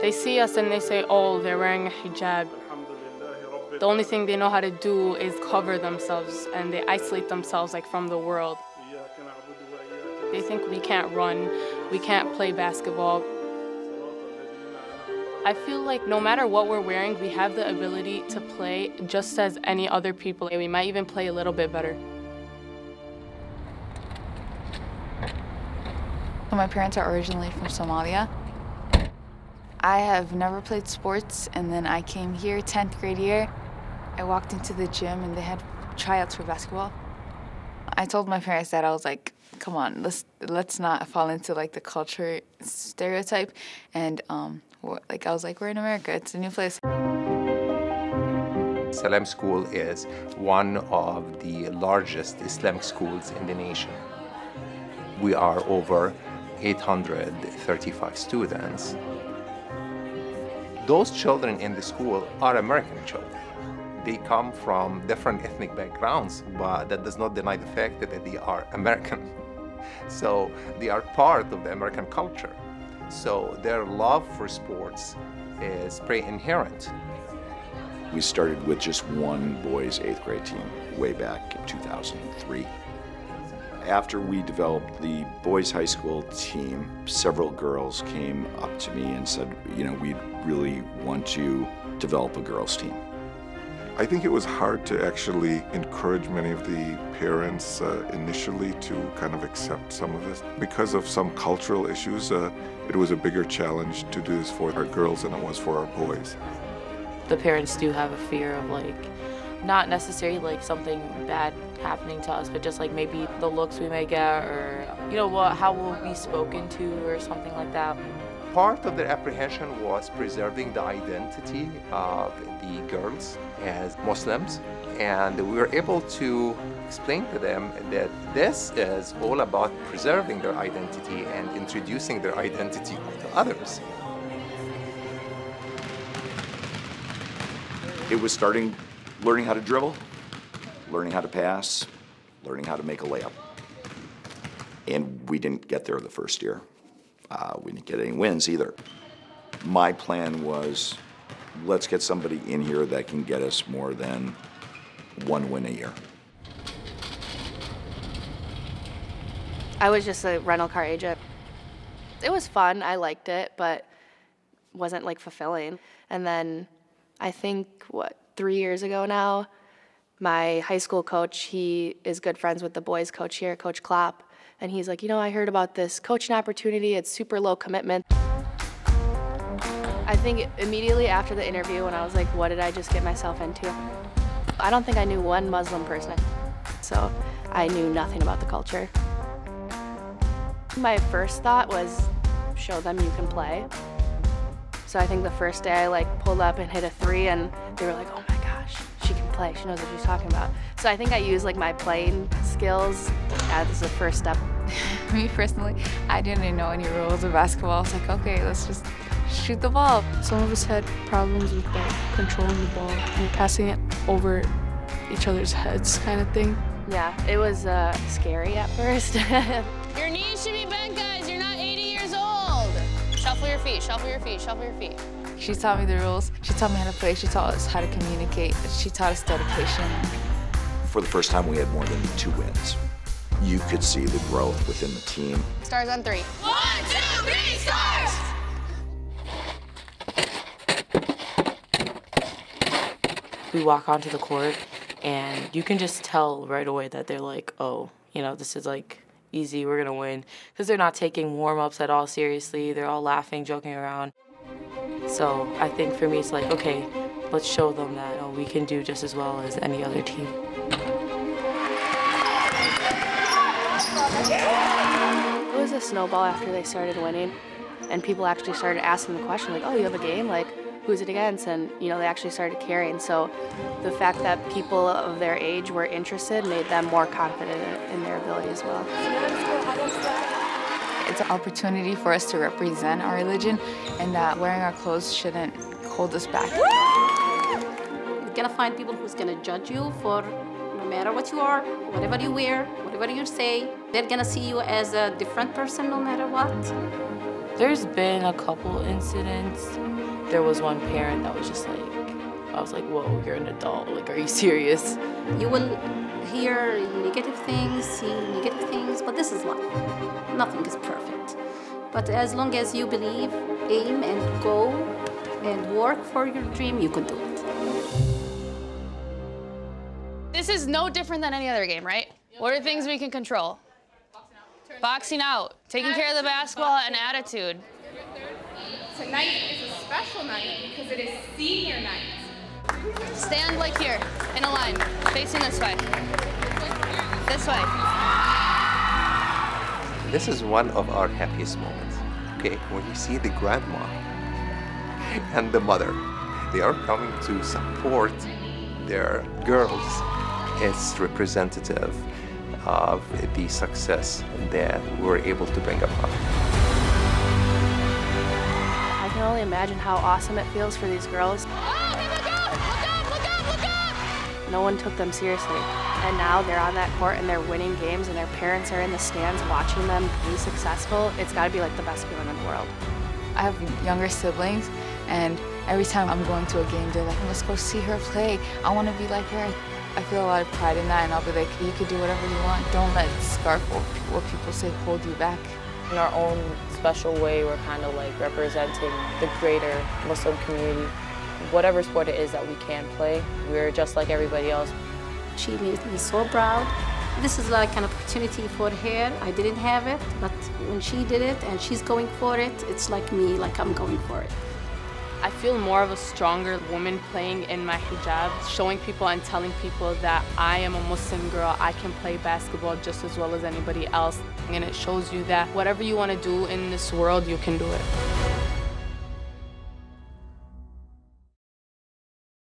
They see us and they say, oh, they're wearing a hijab. The only thing they know how to do is cover themselves and they isolate themselves like from the world. They think we can't run, we can't play basketball. I feel like no matter what we're wearing, we have the ability to play just as any other people. We might even play a little bit better. My parents are originally from Somalia. I have never played sports, and then I came here 10th grade year. I walked into the gym and they had tryouts for basketball. I told my parents that I was like, come on, let's let's not fall into like the culture stereotype. And um, like I was like, we're in America, it's a new place. Salam School is one of the largest Islamic schools in the nation. We are over 835 students. Those children in the school are American children. They come from different ethnic backgrounds, but that does not deny the fact that they are American. So they are part of the American culture. So their love for sports is pretty inherent. We started with just one boys' eighth grade team way back in 2003. After we developed the boys' high school team, several girls came up to me and said, you know, we'd really want to develop a girls' team. I think it was hard to actually encourage many of the parents uh, initially to kind of accept some of this. Because of some cultural issues, uh, it was a bigger challenge to do this for our girls than it was for our boys. the parents do have a fear of like not necessarily like something bad happening to us but just like maybe the looks we may get or you know what how we'll be spoken to or something like that Part of their apprehension was preserving the identity of the girls as Muslims, and we were able to explain to them that this is all about preserving their identity and introducing their identity to others. It was starting learning how to dribble, learning how to pass, learning how to make a layup. And we didn't get there the first year. Uh, we didn't get any wins either. My plan was let's get somebody in here that can get us more than one win a year. I was just a rental car agent. It was fun. I liked it, but wasn't like fulfilling. And then I think what three years ago now, my high school coach, he is good friends with the boys coach here, Coach Klopp, and he's like, you know, I heard about this coaching opportunity. It's super low commitment. I think immediately after the interview, when I was like, what did I just get myself into? I don't think I knew one Muslim person, so I knew nothing about the culture. My first thought was show them you can play. So I think the first day I like pulled up and hit a three and they were like, oh my gosh, she can play. She knows what she's talking about. So I think I used like my playing skills as the first step. Me personally, I didn't know any rules of basketball. I was like, okay, let's just shoot the ball. Some of us had problems with like controlling the ball and passing it over each other's heads kind of thing. Yeah, it was uh, scary at first. Shuffle your feet, shuffle your feet, shuffle your feet. She taught me the rules. She taught me how to play. She taught us how to communicate. She taught us dedication. For the first time, we had more than two wins. You could see the growth within the team. Stars on three. One, two, three, stars! we walk onto the court and you can just tell right away that they're like oh you know this is like easy we're gonna win. Because they're not taking warm-ups at all seriously they're all laughing joking around. So i think for me it's like okay let's show them that oh, we can do just as well as any other team. It was a snowball after they started winning, and people actually started asking the question, like, oh, you have a game? Like, who's it against? And, you know, they actually started caring. So the fact that people of their age were interested made them more confident in their ability as well. It's an opportunity for us to represent our religion and that wearing our clothes shouldn't hold us back. You're gonna find people who's gonna judge you for no matter what you are, whatever you wear, whatever you say. They're gonna see you as a different person no matter what. There's been a couple incidents. There was one parent that was just like, I was like, whoa, you're an adult. Like, are you serious? You will hear negative things, see negative things, but this is life. Nothing is perfect. But as long as you believe, aim, and go and work for your dream, you can do it. This is no different than any other game, right? What are things we can control? Boxing out, taking care of the basketball, and attitude. Tonight is a special night because it is senior night. Stand like here, in a line, facing this way. This way. This is one of our happiest moments, okay? When you see the grandma and the mother, they are coming to support their girls. It's representative of the success that we're able to bring about. I can only imagine how awesome it feels for these girls. No one took them seriously. And now they're on that court and they're winning games and their parents are in the stands watching them be successful. It's got to be like the best feeling in the world. I have younger siblings, and every time I'm going to a game, they're like, let's go see her play. I want to be like her. I feel a lot of pride in that, and I'll be like, you can do whatever you want. Don't let scarf or what people say hold you back. In our own special way, we're kind of like representing the greater Muslim community. Whatever sport it is that we can play, we're just like everybody else. She made me so proud. This is like an opportunity for her. I didn't have it, but when she did it and she's going for it, it's like me, like I'm going for it. I feel more of a stronger woman playing in my hijab, showing people and telling people that I am a Muslim girl, I can play basketball just as well as anybody else. And it shows you that whatever you want to do in this world, you can do it.